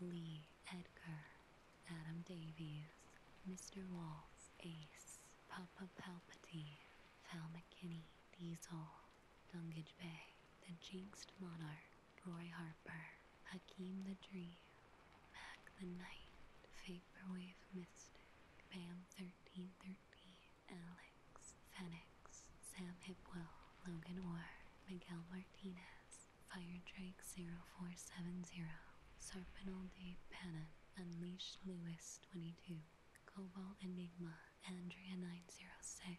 Lee, Edgar, Adam Davies, Mr. Waltz, Ace, Papa Palpatine, Val McKinney, Diesel, Dungage Bay, The Jinxed Monarch, Roy Harper, Hakeem the Dream, Mac the Knight, Vaporwave Mystic, Bam 1313, Alex, Fenix, Sam Hipwell, Logan Orr, Miguel Martinez, Fire Drake 0470, Sarpinal Dave Pennon, Unleashed Lewis 22, Cobalt Enigma, Andrea 906,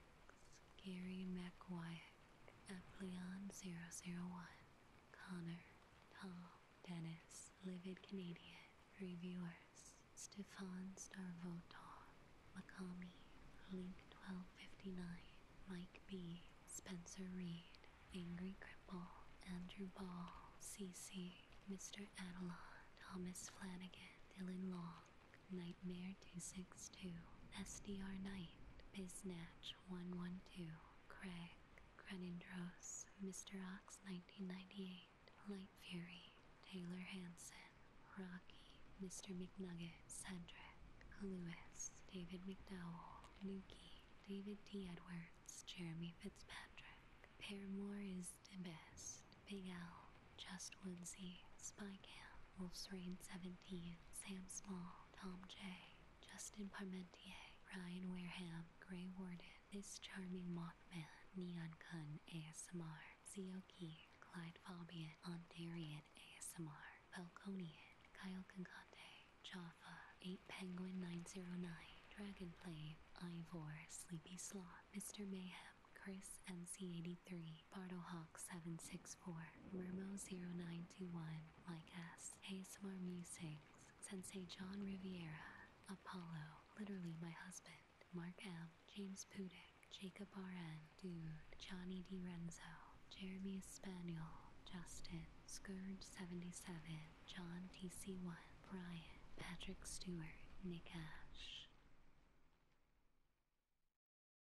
Gary McWyack, Apleon 001, Connor, Tom, Dennis, Livid Canadian, Reviewers, Stefan Starvotar, Makami, Link 1259, Mike B, Spencer Reed, Angry Cripple, Andrew Ball, CC, Mr. Adelon, Thomas Flanagan, Dylan Long, Nightmare 262, SDR Knight, Biznatch 112, Craig, Crenindros, Mr. Ox 1998, Light Fury, Taylor Hanson, Rocky, Mr. McNugget, Cedric, Lewis, David McDowell, Nuki, David T. Edwards, Jeremy Fitzpatrick, Paramore is the best, Big Al, Just Woodsy, Spycam, Wolf's Rain 17, Sam Small, Tom J, Justin Parmentier, Ryan Wareham, Grey Warden, This Charming Mothman, Neon Kun ASMR, Zioki, Clyde Fabian, Ontarian ASMR, Falconian, Kyle Concante, Jaffa, 8 Penguin 909, Dragonflame, Ivor, Sleepy Sloth, Mr. Mayhem, Chris MC83, Bartlehawk 764, Mermo 0921, Mike S, ASMR Musings, Sensei John Riviera, Apollo, literally my husband, Mark M, James Pudick, Jacob RN, Dude, Johnny D. Renzo, Jeremy Espaniel, Justin, Scourge 77, John TC1, Brian, Patrick Stewart, Nick Ash,